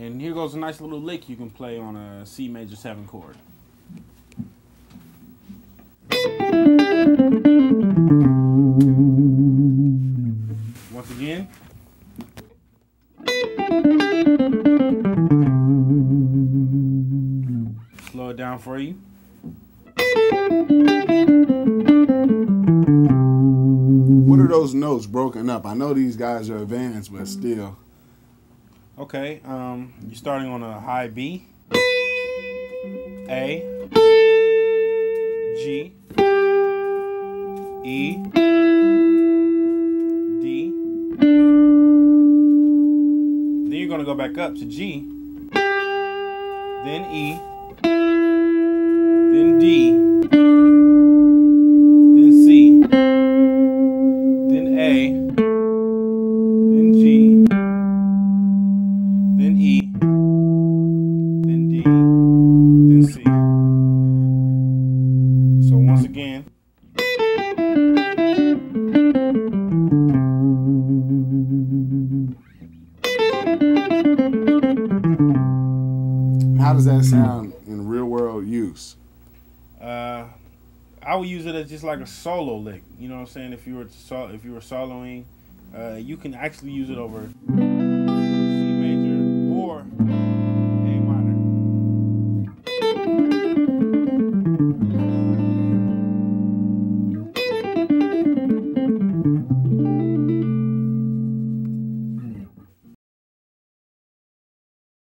And here goes a nice little lick you can play on a C major 7 chord. Once again. Slow it down for you. What are those notes broken up? I know these guys are advanced, but still. Okay, um, you're starting on a high B, A, G, E, D. Then you're gonna go back up to G, then E, then E, then D, then C. So once again. How does that sound in real world use? Uh, I would use it as just like a solo lick. You know what I'm saying? If you were to sol- if you were soloing, uh, you can actually use it over C major or